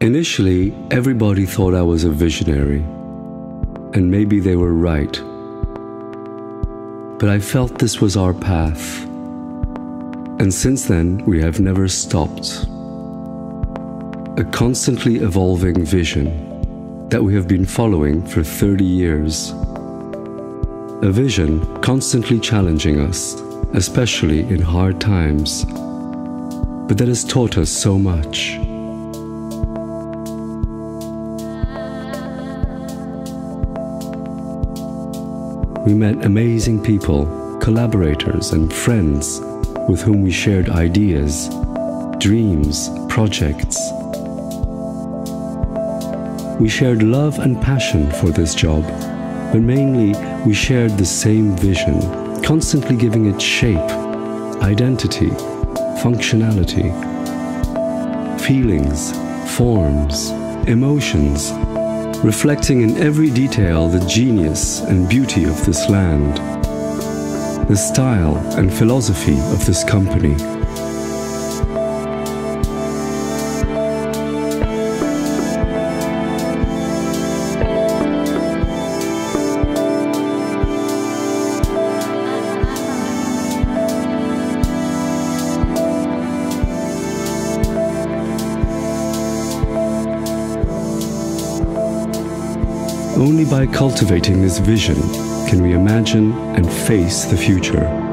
Initially, everybody thought I was a visionary, and maybe they were right. But I felt this was our path, and since then we have never stopped. A constantly evolving vision that we have been following for 30 years. A vision constantly challenging us, especially in hard times, but that has taught us so much. We met amazing people, collaborators, and friends with whom we shared ideas, dreams, projects. We shared love and passion for this job, but mainly we shared the same vision, constantly giving it shape, identity, functionality, feelings, forms, emotions reflecting in every detail the genius and beauty of this land, the style and philosophy of this company. Only by cultivating this vision can we imagine and face the future.